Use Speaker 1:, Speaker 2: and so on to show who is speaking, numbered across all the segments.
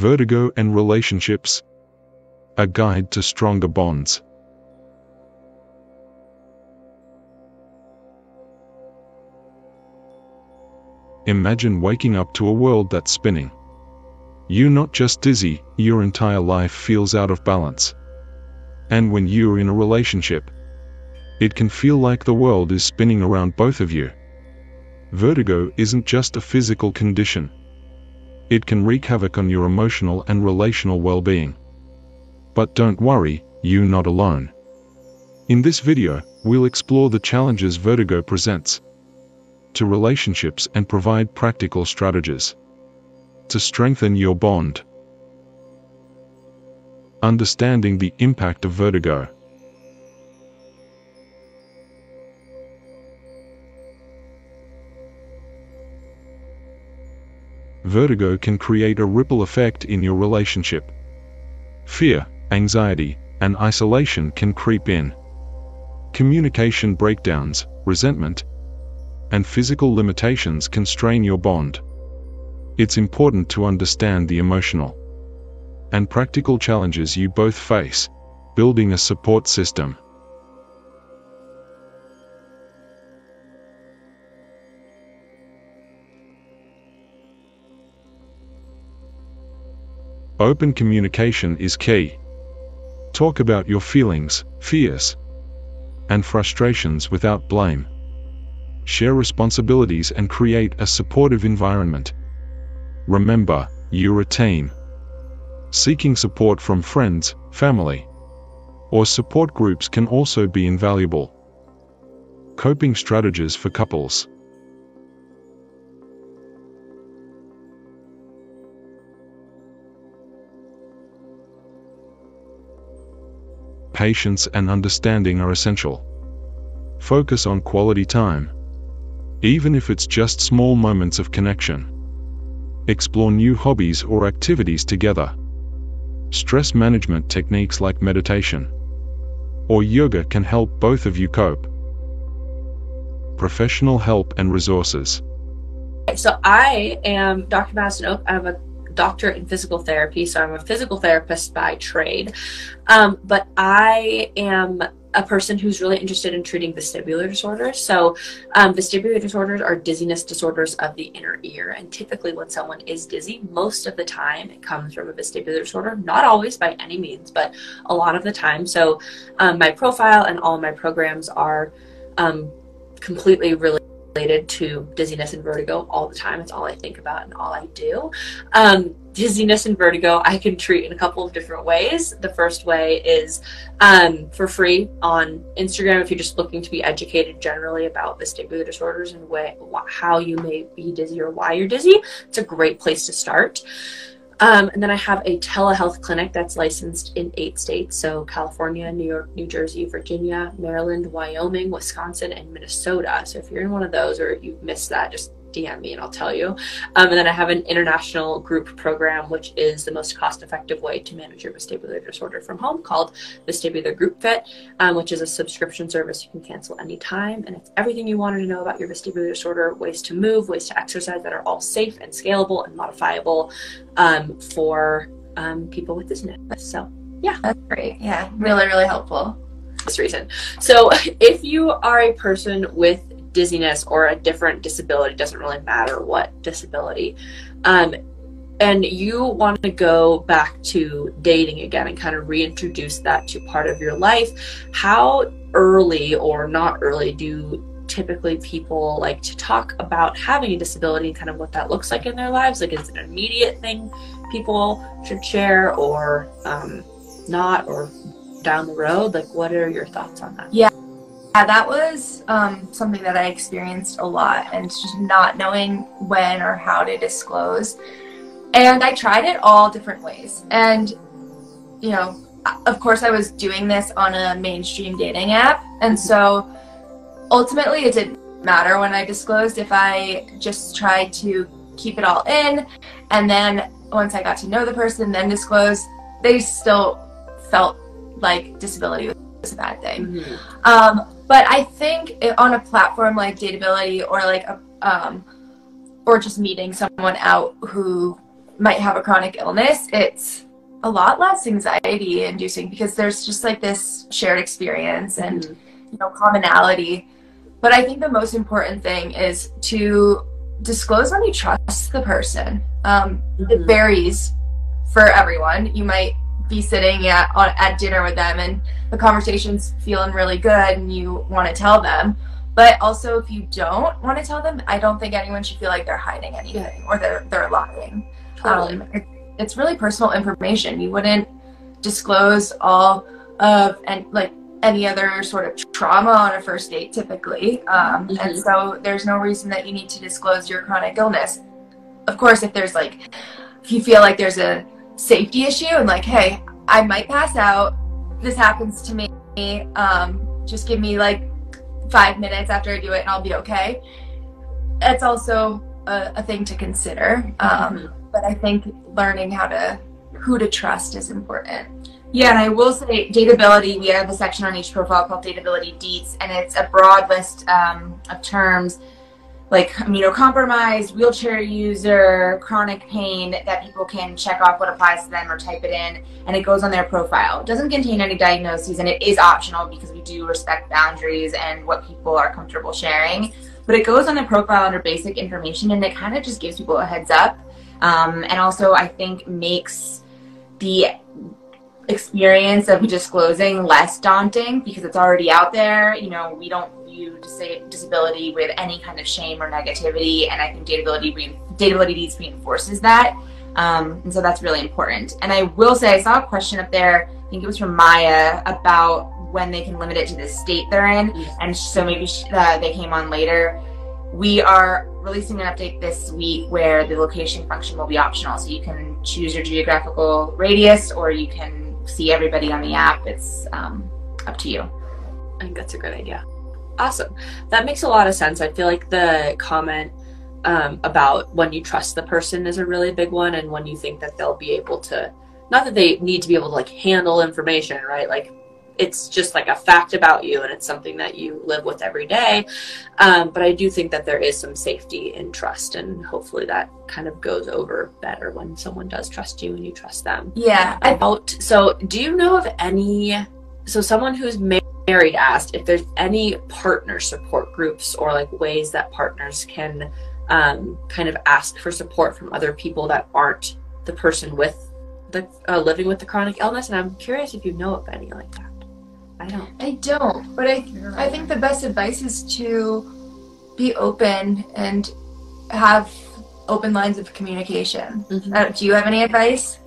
Speaker 1: Vertigo and Relationships A Guide to Stronger Bonds. Imagine waking up to a world that's spinning. You're not just dizzy, your entire life feels out of balance. And when you're in a relationship, it can feel like the world is spinning around both of you. Vertigo isn't just a physical condition. It can wreak havoc on your emotional and relational well-being. But don't worry, you're not alone. In this video, we'll explore the challenges vertigo presents to relationships and provide practical strategies to strengthen your bond. Understanding the impact of vertigo. Vertigo can create a ripple effect in your relationship. Fear, anxiety, and isolation can creep in. Communication breakdowns, resentment, and physical limitations can strain your bond. It's important to understand the emotional and practical challenges you both face, building a support system. Open communication is key. Talk about your feelings, fears, and frustrations without blame. Share responsibilities and create a supportive environment. Remember, you're a team. Seeking support from friends, family, or support groups can also be invaluable. Coping strategies for couples. Patience and understanding are essential. Focus on quality time. Even if it's just small moments of connection. Explore new hobbies or activities together. Stress management techniques like meditation or yoga can help both of you cope. Professional help and resources.
Speaker 2: So I am Dr. Oak. I'm a doctorate in physical therapy, so I'm a physical therapist by trade. Um, but I am a person who's really interested in treating vestibular disorders. So, um, vestibular disorders are dizziness disorders of the inner ear. And typically, when someone is dizzy, most of the time it comes from a vestibular disorder. Not always by any means, but a lot of the time. So, um, my profile and all my programs are um, completely really related to dizziness and vertigo all the time. It's all I think about and all I do. Um, dizziness and vertigo I can treat in a couple of different ways. The first way is um, for free on Instagram if you're just looking to be educated generally about vestibular disorders and way, how you may be dizzy or why you're dizzy. It's a great place to start. Um, and then I have a telehealth clinic that's licensed in eight states. So California, New York, New Jersey, Virginia, Maryland, Wyoming, Wisconsin, and Minnesota. So if you're in one of those or you've missed that, just DM me and I'll tell you. Um, and then I have an international group program, which is the most cost effective way to manage your vestibular disorder from home called Vestibular Group Fit, um, which is a subscription service you can cancel anytime. And it's everything you wanted to know about your vestibular disorder, ways to move, ways to exercise that are all safe and scalable and modifiable um, for um, people with dizziness. So, yeah.
Speaker 3: That's great. Yeah, really, really helpful.
Speaker 2: This reason. So, if you are a person with dizziness or a different disability, doesn't really matter what disability. Um, and you want to go back to dating again and kind of reintroduce that to part of your life, how early or not early do typically people like to talk about having a disability and kind of what that looks like in their lives? Like, is it an immediate thing people should share or um, not, or down the road? Like, what are your thoughts on that?
Speaker 3: Yeah. Yeah, that was um, something that I experienced a lot, and just not knowing when or how to disclose. And I tried it all different ways. And, you know, of course, I was doing this on a mainstream dating app. And so ultimately, it didn't matter when I disclosed if I just tried to keep it all in. And then once I got to know the person, then disclose, they still felt like disability was a bad thing. Mm-hmm. Um, but I think it, on a platform like Dateability or like a, um, or just meeting someone out who might have a chronic illness, it's a lot less anxiety inducing because there's just like this shared experience and
Speaker 2: Mm-hmm.
Speaker 3: you know commonality. But I think the most important thing is to disclose when you trust the person. Um, It
Speaker 2: Mhm.
Speaker 3: varies for everyone. You might be sitting at on, at dinner with them and the conversation's feeling really good and you want to tell them. But also, if you don't want to tell them, I don't think anyone should feel like they're hiding anything or they're they're lying.
Speaker 2: Totally.
Speaker 3: Um, it, it's really personal information. You wouldn't disclose all of and like any other sort of trauma on a first date typically. Um, And
Speaker 2: Mhm.
Speaker 3: so there's no reason that you need to disclose your chronic illness. Of course, if there's like, if you feel like there's a safety issue and like, hey, I might pass out. This happens to me. Um, just give me like five minutes after I do it and I'll be okay. That's also a, a thing to consider. Um, but I think learning how to who to trust is important.
Speaker 4: Yeah, and I will say dateability, we have a section on each profile called dateability deets, and it's a broad list um, of terms like immunocompromised, wheelchair user, chronic pain that people can check off what applies to them or type it in, and it goes on their profile. It doesn't contain any diagnoses, and it is optional because we do respect boundaries and what people are comfortable sharing. But it goes on the profile under basic information, and it kind of just gives people a heads up. Um, and also, I think makes the experience of disclosing less daunting because it's already out there. You know, we don't view dis- disability with any kind of shame or negativity, and I think dateability re- dateability deets reinforces that. Um, and so that's really important. And I will say, I saw a question up there. I think it was from Maya about when they can limit it to the state they're in, and so maybe sh- uh, they came on later. We are releasing an update this week where the location function will be optional, so you can choose your geographical radius or you can see everybody on the app. It's um, up to you.
Speaker 2: I think that's a good idea. Awesome. That makes a lot of sense. I feel like the comment um, about when you trust the person is a really big one, and when you think that they'll be able to, not that they need to be able to like handle information, right? Like it's just like a fact about you, and it's something that you live with every day. Um, but I do think that there is some safety in trust, and hopefully that kind of goes over better when someone does trust you and you trust them
Speaker 3: Yeah, I,
Speaker 2: about so do you know of any so someone who's ma- married asked if there's any partner support groups or like ways that partners can um, kind of ask for support from other people that aren't the person with the uh, living with the chronic illness and i'm curious if you know of any like that i don't
Speaker 3: I don't, but I I think the best advice is to be open and have open lines of communication. Uh, do you have any advice?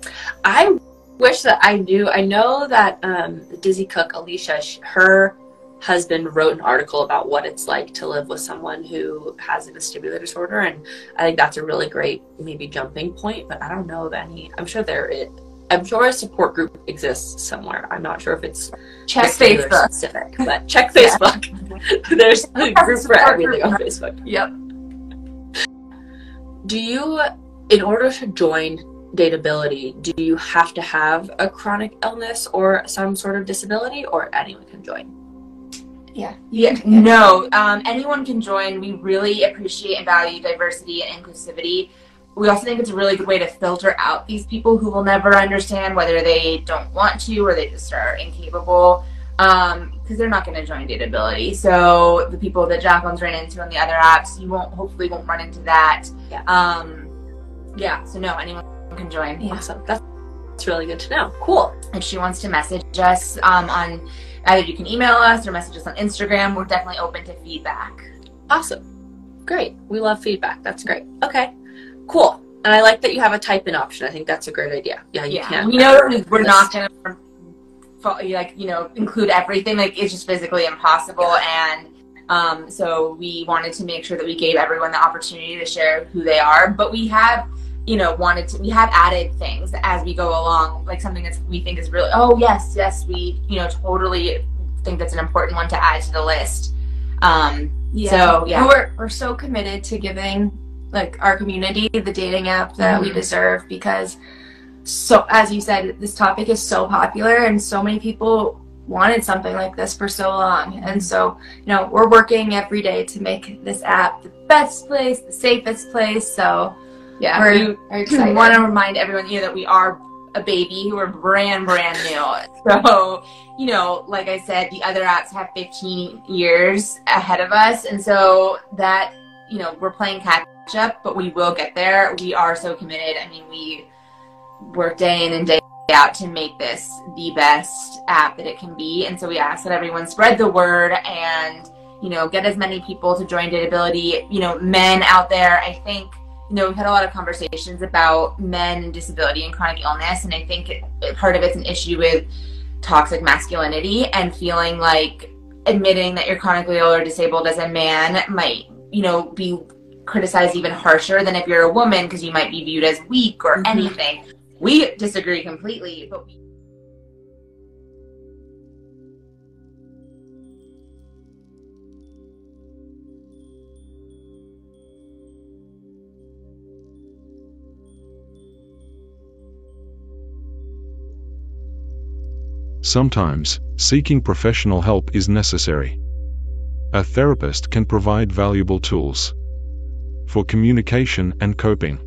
Speaker 2: I wish that I knew. I know that um, Dizzy Cook, Alicia, sh- her husband wrote an article about what it's like to live with someone who has a vestibular disorder, and I think that's a really great maybe jumping point. But I don't know of any. I'm sure there is. I'm sure a support group exists somewhere. I'm not sure if it's
Speaker 3: Check Facebook.
Speaker 2: specific, but check. Facebook. There's a group for everything on Facebook.
Speaker 3: Yep.
Speaker 2: Do you, in order to join Dateability, do you have to have a chronic illness or some sort of disability, or anyone can join?
Speaker 3: Yeah.
Speaker 4: Yeah, no, um, anyone can join. We really appreciate and value diversity and inclusivity. We also think it's a really good way to filter out these people who will never understand whether they don't want to or they just are incapable because they're not going to join Dateability. So the people that Jacqueline's ran into on the other apps, you won't hopefully won't run into that.
Speaker 2: Yeah.
Speaker 4: Um, yeah. So no, anyone can join.
Speaker 3: Yeah.
Speaker 2: Awesome. That's, that's really good to know. Cool.
Speaker 4: If she wants to message us um, on either you can email us or message us on Instagram, we're definitely open to feedback.
Speaker 2: Awesome. Great. We love feedback. That's great. Okay. Cool. And I like that you have a type in option. I think that's a great idea. Yeah, you
Speaker 4: yeah,
Speaker 2: can.
Speaker 4: we know we're not going to like you know include everything. Like it's just physically impossible, and um, so we wanted to make sure that we gave everyone the opportunity to share who they are. But we have you know wanted to we have added things as we go along, like something that we think is really oh yes yes we you know totally think that's an important one to add to the list. Um, So, yeah.
Speaker 3: We're we're so committed to giving like our community the dating app that we
Speaker 2: Mhm.
Speaker 3: deserve because so as you said, this topic is so popular and so many people wanted something like this for so long. And so, you know, we're working every day to make this app the best place, the safest place. So Yeah,
Speaker 4: We're-
Speaker 3: we're,
Speaker 4: I
Speaker 3: excited.
Speaker 4: want to remind everyone, know, that we are a baby. We're brand, brand new. So, you know, like I said, the other apps have 15 years ahead of us. And so that, you know, we're playing catch up, but we will get there. We are so committed. I mean, we work day in and day out to make this the best app that it can be. And so we ask that everyone spread the word and, you know, get as many people to join Dateability. You know, men out there, I think, you know, we've had a lot of conversations about men and disability and chronic illness. And I think it, it- part of it's an issue with toxic masculinity and feeling like admitting that you're chronically ill or disabled as a man might, you know, be criticized even harsher than if you're a woman because you might be viewed as weak or
Speaker 2: Mhm.
Speaker 4: anything. We disagree completely, but we
Speaker 1: Sometimes, seeking professional help is necessary. A therapist can provide valuable tools for communication and coping.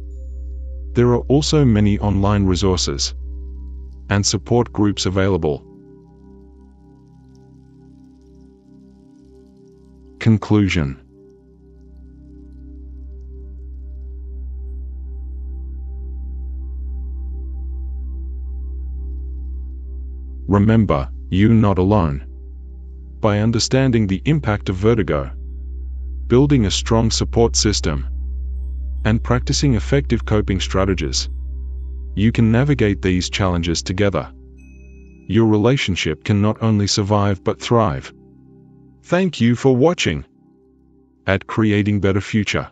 Speaker 1: There are also many online resources and support groups available. Conclusion Remember, you're not alone. By understanding the impact of vertigo, building a strong support system, and practicing effective coping strategies, you can navigate these challenges together. Your relationship can not only survive but thrive. Thank you for watching at Creating Better Future.